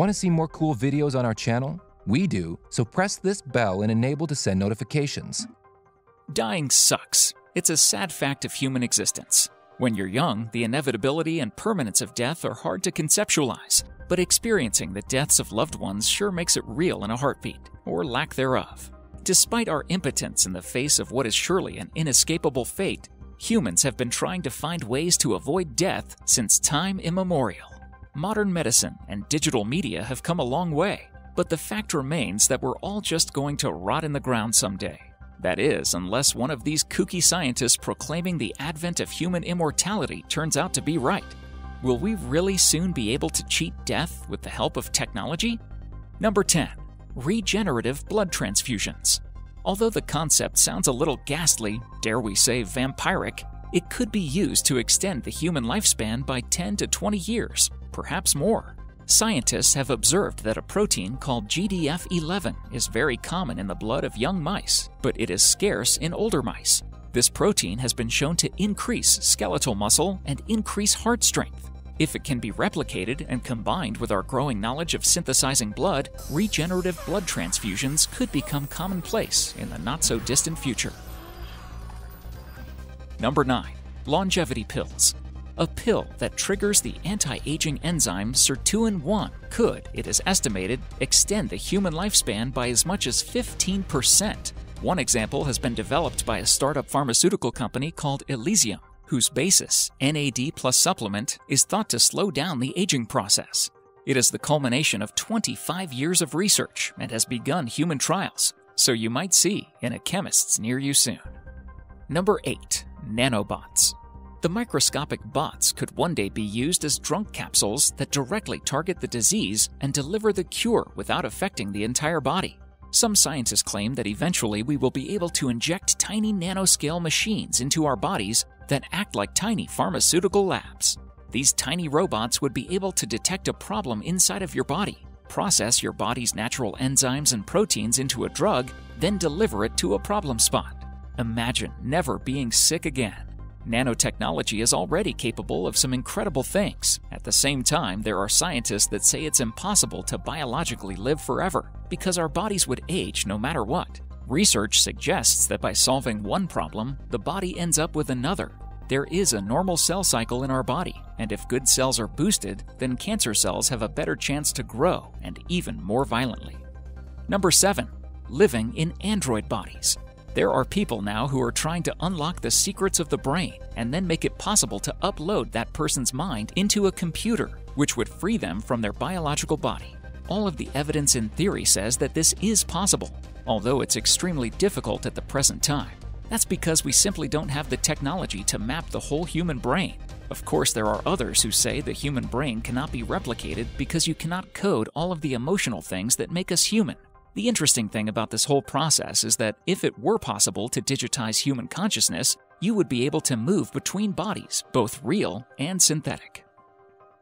Want to see more cool videos on our channel? We do, so press this bell and enable to send notifications. Dying sucks. It's a sad fact of human existence. When you're young, the inevitability and permanence of death are hard to conceptualize, but experiencing the deaths of loved ones sure makes it real in a heartbeat, or lack thereof. Despite our impotence in the face of what is surely an inescapable fate, humans have been trying to find ways to avoid death since time immemorial. Modern medicine and digital media have come a long way, but the fact remains that we're all just going to rot in the ground someday. That is, unless one of these kooky scientists proclaiming the advent of human immortality turns out to be right. Will we really soon be able to cheat death with the help of technology? Number 10. Regenerative blood transfusions. Although the concept sounds a little ghastly, dare we say vampiric, it could be used to extend the human lifespan by 10 to 20 years, perhaps more. Scientists have observed that a protein called GDF 11 is very common in the blood of young mice, but it is scarce in older mice. This protein has been shown to increase skeletal muscle and increase heart strength. If it can be replicated and combined with our growing knowledge of synthesizing blood, regenerative blood transfusions could become commonplace in the not so distant future. Number 9. Longevity pills. A pill that triggers the anti aging enzyme sirtuin 1 could, it is estimated, extend the human lifespan by as much as 15%. One example has been developed by a startup pharmaceutical company called Elysium, whose basis, NAD plus supplement, is thought to slow down the aging process. It is the culmination of 25 years of research and has begun human trials, so you might see in a chemist's near you soon. Number 8. Nanobots. The microscopic bots could one day be used as drunk capsules that directly target the disease and deliver the cure without affecting the entire body. Some scientists claim that eventually we will be able to inject tiny nanoscale machines into our bodies that act like tiny pharmaceutical labs. These tiny robots would be able to detect a problem inside of your body, process your body's natural enzymes and proteins into a drug, then deliver it to a problem spot. Imagine never being sick again. Nanotechnology is already capable of some incredible things. At the same time, there are scientists that say it's impossible to biologically live forever because our bodies would age no matter what. Research suggests that by solving one problem, the body ends up with another. There is a normal cell cycle in our body, and if good cells are boosted, then cancer cells have a better chance to grow and even more violently. Number 7. Living in android bodies. There are people now who are trying to unlock the secrets of the brain and then make it possible to upload that person's mind into a computer, which would free them from their biological body. All of the evidence in theory says that this is possible, although it's extremely difficult at the present time. That's because we simply don't have the technology to map the whole human brain. Of course, there are others who say the human brain cannot be replicated because you cannot code all of the emotional things that make us human. The interesting thing about this whole process is that if it were possible to digitize human consciousness, you would be able to move between bodies, both real and synthetic.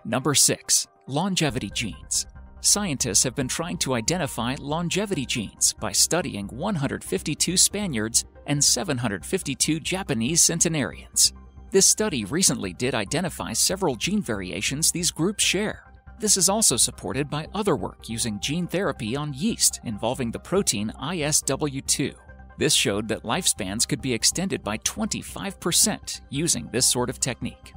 Number 6. Longevity genes. Scientists have been trying to identify longevity genes by studying 152 Spaniards and 752 Japanese centenarians. This study recently did identify several gene variations these groups share. This is also supported by other work using gene therapy on yeast involving the protein ISW2. This showed that lifespans could be extended by 25% using this sort of technique.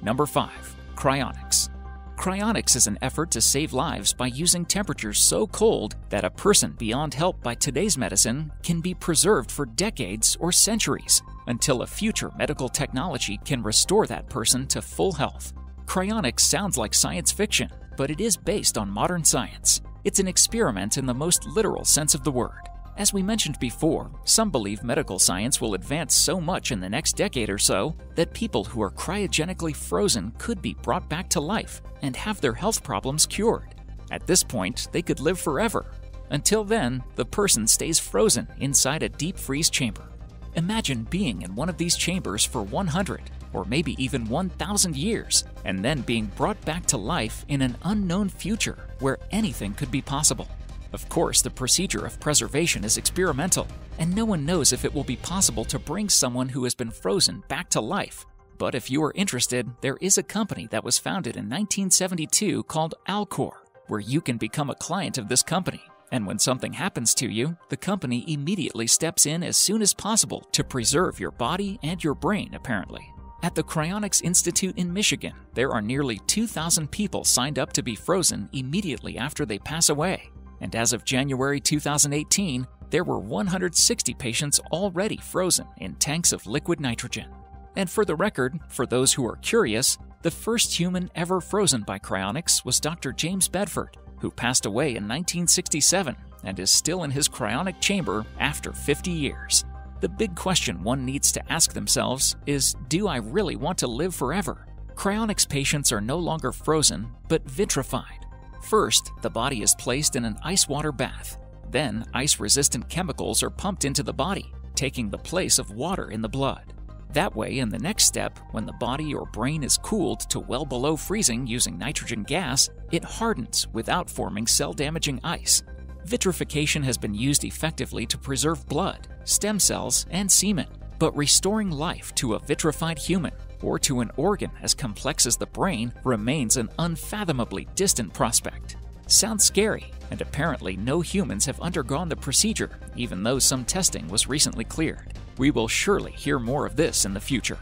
Number 5. Cryonics. Cryonics is an effort to save lives by using temperatures so cold that a person beyond help by today's medicine can be preserved for decades or centuries until a future medical technology can restore that person to full health. Cryonics sounds like science fiction, but it is based on modern science. It's an experiment in the most literal sense of the word. As we mentioned before, some believe medical science will advance so much in the next decade or so that people who are cryogenically frozen could be brought back to life and have their health problems cured. At this point, they could live forever. Until then, the person stays frozen inside a deep freeze chamber. Imagine being in one of these chambers for 100 or maybe even 1,000 years, and then being brought back to life in an unknown future where anything could be possible. Of course, the procedure of preservation is experimental, and no one knows if it will be possible to bring someone who has been frozen back to life. But if you are interested, there is a company that was founded in 1972 called Alcor, where you can become a client of this company. And when something happens to you, the company immediately steps in as soon as possible to preserve your body and your brain, apparently. At the Cryonics Institute in Michigan, there are nearly 2,000 people signed up to be frozen immediately after they pass away. And as of January 2018, there were 160 patients already frozen in tanks of liquid nitrogen. And for the record, for those who are curious, the first human ever frozen by cryonics was Dr. James Bedford, who passed away in 1967 and is still in his cryonic chamber after 50 years. The big question one needs to ask themselves is Do I really want to live forever? Cryonics patients are no longer frozen, but vitrified. First, the body is placed in an ice water bath. Then, ice resistant chemicals are pumped into the body, taking the place of water in the blood. That way, in the next step, when the body or brain is cooled to well below freezing using nitrogen gas, it hardens without forming cell damaging ice. Vitrification has been used effectively to preserve blood, stem cells, and semen, but restoring life to a vitrified human or to an organ as complex as the brain remains an unfathomably distant prospect. Sounds scary, and apparently no humans have undergone the procedure, even though some testing was recently cleared. We will surely hear more of this in the future.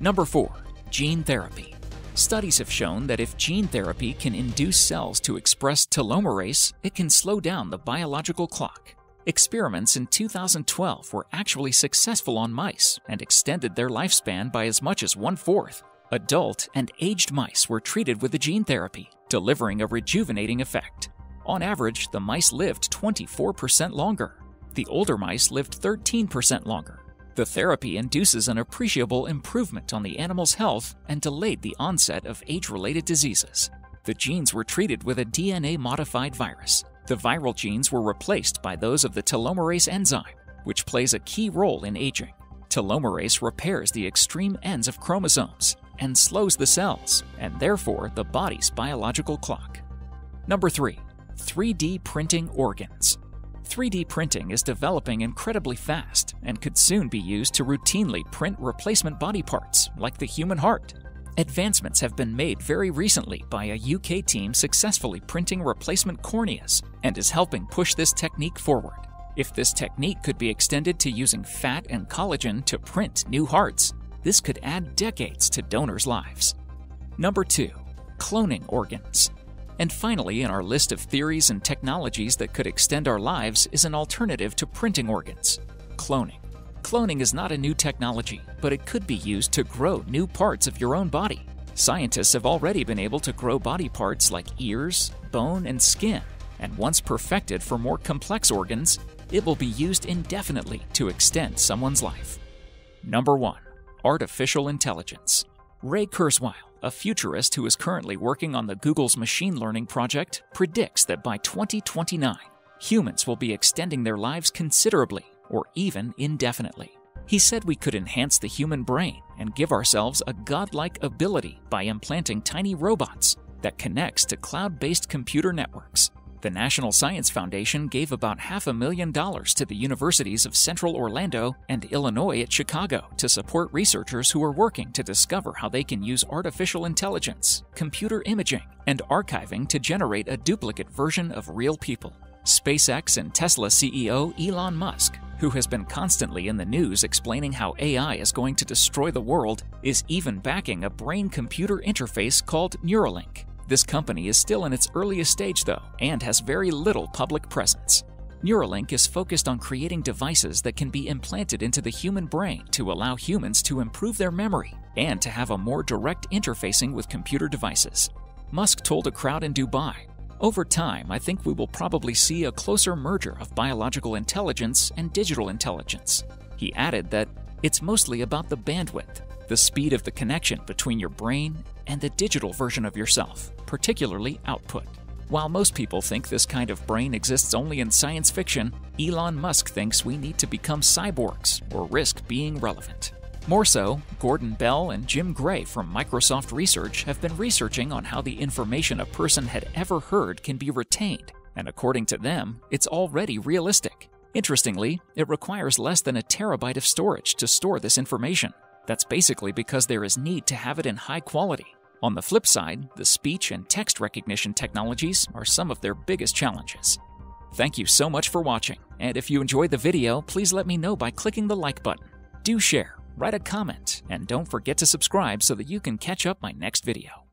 Number 4. Gene Therapy. Studies have shown that if gene therapy can induce cells to express telomerase, it can slow down the biological clock. Experiments in 2012 were actually successful on mice and extended their lifespan by as much as one fourth. Adult and aged mice were treated with the gene therapy, delivering a rejuvenating effect. On average, the mice lived 24% longer. The older mice lived 13% longer. The therapy induces an appreciable improvement on the animal's health and delayed the onset of age related diseases. The genes were treated with a DNA modified virus. The viral genes were replaced by those of the telomerase enzyme, which plays a key role in aging. Telomerase repairs the extreme ends of chromosomes and slows the cells, and therefore the body's biological clock. Number 3. 3D printing organs. 3D printing is developing incredibly fast and could soon be used to routinely print replacement body parts, like the human heart. Advancements have been made very recently by a UK team successfully printing replacement corneas and is helping push this technique forward. If this technique could be extended to using fat and collagen to print new hearts, this could add decades to donors' lives. Number 2. Cloning organs. And finally, in our list of theories and technologies that could extend our lives is an alternative to printing organs cloning. Cloning is not a new technology, but it could be used to grow new parts of your own body. Scientists have already been able to grow body parts like ears, bone, and skin, and once perfected for more complex organs, it will be used indefinitely to extend someone's life. Number 1. Artificial Intelligence. Ray Kurzweil, a futurist who is currently working on the Google's machine learning project, predicts that by 2029, humans will be extending their lives considerably or even indefinitely. He said we could enhance the human brain and give ourselves a godlike ability by implanting tiny robots that connects to cloud-based computer networks. The National Science Foundation gave about half a million dollars to the universities of Central Orlando and Illinois at Chicago to support researchers who are working to discover how they can use artificial intelligence, computer imaging, and archiving to generate a duplicate version of real people. SpaceX and Tesla CEO Elon Musk, who has been constantly in the news explaining how AI is going to destroy the world, is even backing a brain computer interface called Neuralink. This company is still in its earliest stage, though, and has very little public presence. Neuralink is focused on creating devices that can be implanted into the human brain to allow humans to improve their memory and to have a more direct interfacing with computer devices. Musk told a crowd in Dubai Over time, I think we will probably see a closer merger of biological intelligence and digital intelligence. He added that it's mostly about the bandwidth, the speed of the connection between your brain and the digital version of yourself, particularly output. While most people think this kind of brain exists only in science fiction, Elon Musk thinks we need to become cyborgs or risk being relevant. More so, Gordon Bell and Jim Gray from Microsoft Research have been researching on how the information a person had ever heard can be retained, and according to them, it's already realistic. Interestingly, it requires less than a terabyte of storage to store this information. That's basically because there is need to have it in high quality. On the flip side, the speech and text recognition technologies are some of their biggest challenges. Thank you so much for watching, and if you enjoyed the video, please let me know by clicking the like button. Do share, write a comment, and don't forget to subscribe so that you can catch up my next video.